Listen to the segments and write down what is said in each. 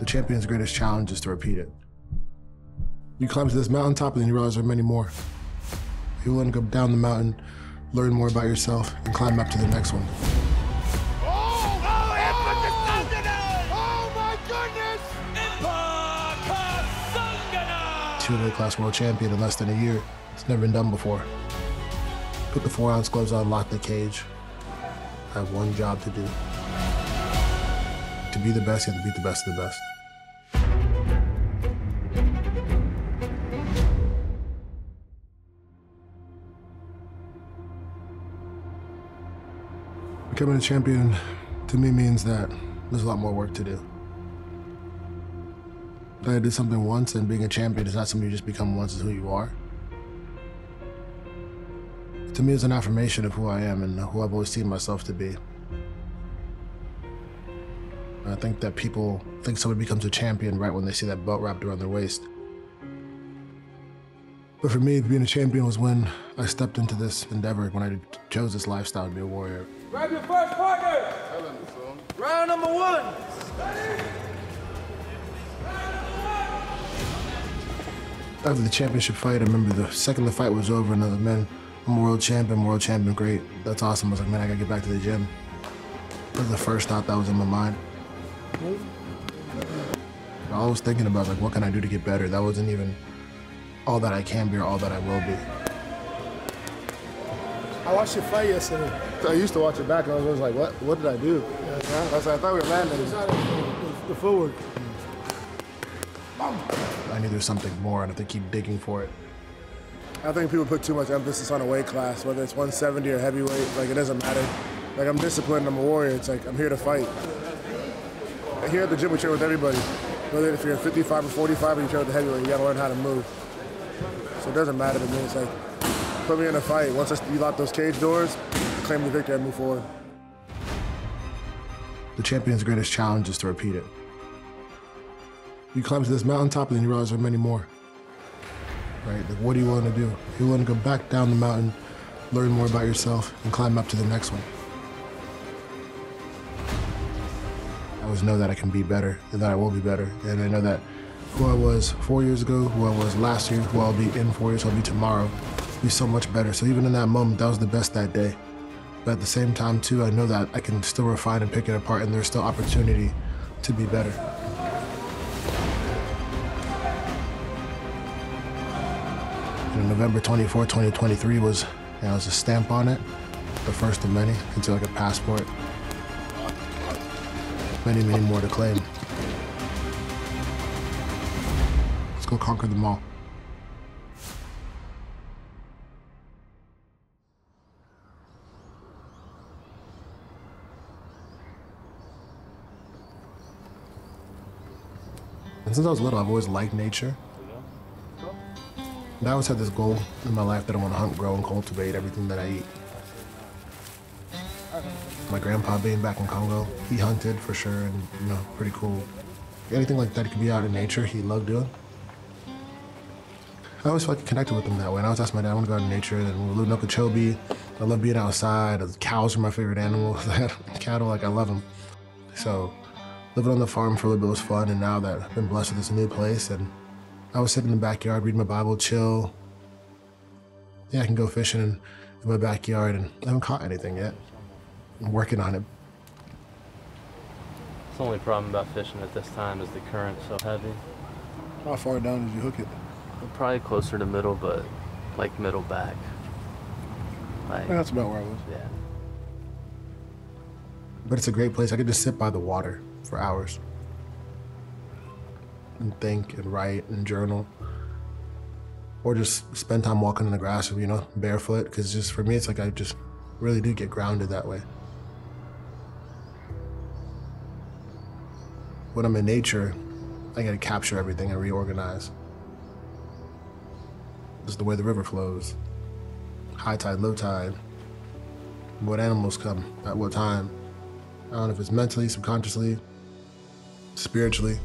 The champion's greatest challenge is to repeat it. You climb to this mountaintop and then you realize there are many more. You want to go down the mountain, learn more about yourself, and climb up to the next one. Oh! Oh, Oh, my goodness! Two-weight class world champion in less than a year. It's never been done before. Put the four-ounce gloves on, lock the cage. I have one job to do. To be the best, you have to beat the best of the best. Becoming a champion to me means that there's a lot more work to do. That I did something once, and being a champion is not something you just become once, it's who you are. To me, it's an affirmation of who I am and who I've always seen myself to be. I think that people think someone becomes a champion right when they see that belt wrapped around their waist. But for me, being a champion was when I stepped into this endeavor, when I chose this lifestyle to be a warrior. Grab your first partner. Round number one. After the championship fight, I remember the second the fight was over, another man, I'm a world champion, world champion, great. That's awesome. I was like, man, I gotta get back to the gym. That was the first thought that was in my mind. I was thinking about like, what can I do to get better? That wasn't even all that I can be or all that I will be. I watched your fight yesterday. I used to watch it back, and I was always like, "What? What did I do?" Yeah, I, was I thought we were landing. The footwork. I knew there's something more, and I have to keep digging for it. I think people put too much emphasis on a weight class, whether it's 170 or heavyweight. Like it doesn't matter. Like I'm disciplined. I'm a warrior. It's like I'm here to fight. Here at the gym, we train with everybody. Whether if you're 55 or 45 or you train with the heavyweight, you gotta learn how to move. So it doesn't matter to me. It's like put me in a fight. Once I, you lock those cage doors, claim the victory, and move forward. The champion's greatest challenge is to repeat it. You climb to this mountaintop and then you realize there are many more. Right? Like, what do you want to do? You want to go back down the mountain, learn more about yourself, and climb up to the next one. I always know that I can be better and that I will be better. And I know that who I was four years ago, who I was last year, who I'll be in four years, who I'll be tomorrow, be so much better. So even in that moment, that was the best that day. But at the same time, too, I know that I can still refine and pick it apart, and there's still opportunity to be better. Know, November 24, 2023 was, you know, was a stamp on it, the first of many, into like a passport. Many, many more to claim. Go conquer them all. And since I was little, I've always liked nature. And I always had this goal in my life that I want to hunt, grow, and cultivate everything that I eat. My grandpa being back in Congo, he hunted for sure, and you know, pretty cool. Anything like that could be out in nature, he loved doing. I always felt like connected with them that way. And I always asked my dad, I want to go out in nature. And when we lived in Okeechobee, I love being outside. Cows are my favorite animals. Cattle, like I love them. So living on the farm for a little bit was fun. And now that I've been blessed with this new place, and I was sitting in the backyard, reading my Bible, chill. Yeah, I can go fishing in, in my backyard, and I haven't caught anything yet. I'm working on it. The only problem about fishing at this time is the current so heavy. How far down did you hook it? Probably closer to middle, but like middle back. Like, Yeah, that's about where I was. yeah. But it's a great place. I could just sit by the water for hours and think and write and journal. Or just spend time walking in the grass, you know, barefoot. Because just for me, it's like I just really do get grounded that way. When I'm in nature, I gotta capture everything and reorganize. Just the way the river flows, high tide, low tide, what animals come at what time. I don't know if it's mentally, subconsciously, spiritually,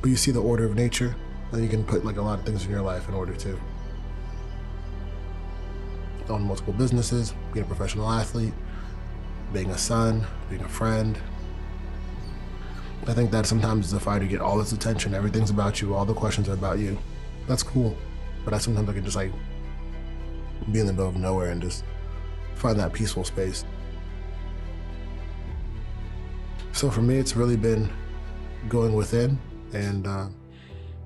but you see the order of nature, then you can put like a lot of things in your life in order to. Own multiple businesses, being a professional athlete, being a son, being a friend. I think that sometimes as a fighter, you get all this attention, everything's about you, all the questions are about you. That's cool. But I sometimes I can just like be in the middle of nowhere and just find that peaceful space. So for me, it's really been going within and uh,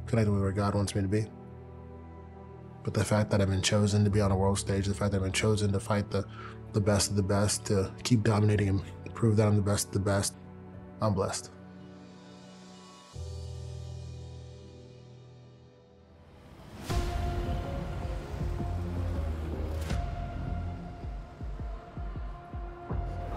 connecting with where God wants me to be. But the fact that I've been chosen to be on a world stage, the fact that I've been chosen to fight the, the best of the best, to keep dominating and prove that I'm the best of the best, I'm blessed.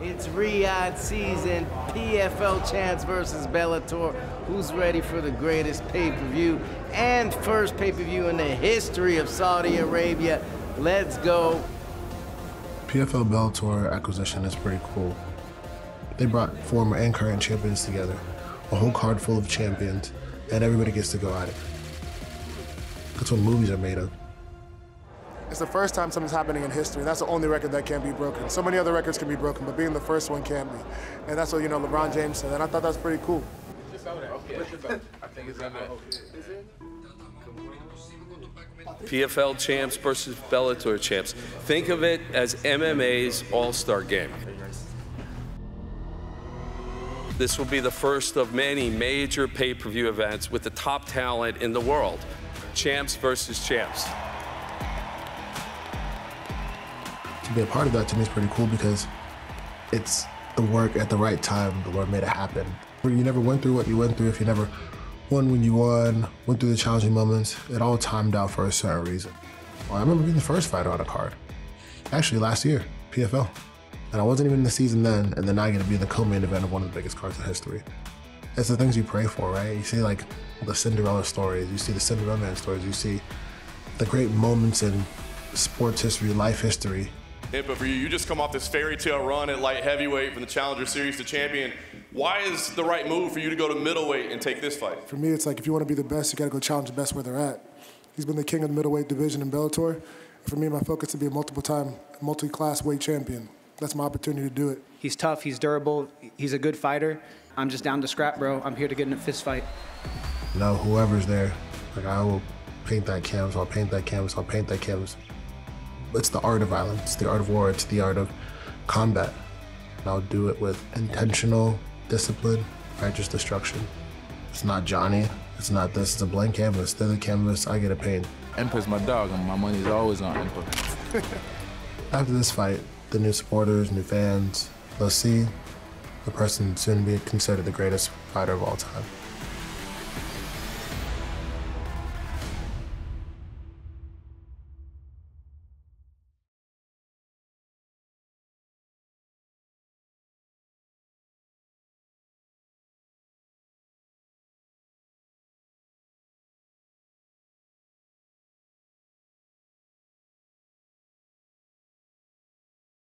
It's Riyadh season, PFL champs versus Bellator. Who's ready for the greatest pay-per-view and first pay-per-view in the history of Saudi Arabia? Let's go. PFL Bellator acquisition is pretty cool. They brought former and current champions together, a whole card full of champions, and everybody gets to go at it. That's what movies are made of. It's the first time something's happening in history. And that's the only record that can't be broken. So many other records can be broken, but being the first one can't be. And that's what, you know, LeBron James said. And I thought that was pretty cool. PFL champs versus Bellator champs. Think of it as MMA's all-star game. This will be the first of many major pay-per-view events with the top talent in the world. Champs versus champs. To be a part of that to me is pretty cool because it's the work at the right time. The Lord made it happen. You never went through what you went through if you never won when you won, went through the challenging moments. It all timed out for a certain reason. Well, I remember being the first fighter on a card. Actually, last year, PFL. And I wasn't even in the season then, and then I get to be in the co-main event of one of the biggest cards in history. It's the things you pray for, right? You see like the Cinderella stories, you see the Cinderella Man stories, you see the great moments in sports history, life history. Yeah, but for you, you just come off this fairy tale run at light heavyweight from the Challenger Series to champion. Why is the right move for you to go to middleweight and take this fight? For me, it's like if you want to be the best, you got to go challenge the best where they're at. He's been the king of the middleweight division in Bellator. For me, my focus is to be a multiple-time, multi-class weight champion. That's my opportunity to do it. He's tough, he's durable, he's a good fighter. I'm just down to scrap, bro. I'm here to get in a fist fight. You know, whoever's there, like I will paint that canvas, I'll paint that canvas, I'll paint that canvas. It's the art of violence, it's the art of war, it's the art of combat. And I'll do it with intentional discipline, righteous destruction. It's not Johnny, it's not this, it's a blank canvas. They're the canvas, I get to paint. Impa's my dog, and my money's always on Impa. After this fight, the new supporters, new fans, they'll see the person soon to be considered the greatest fighter of all time.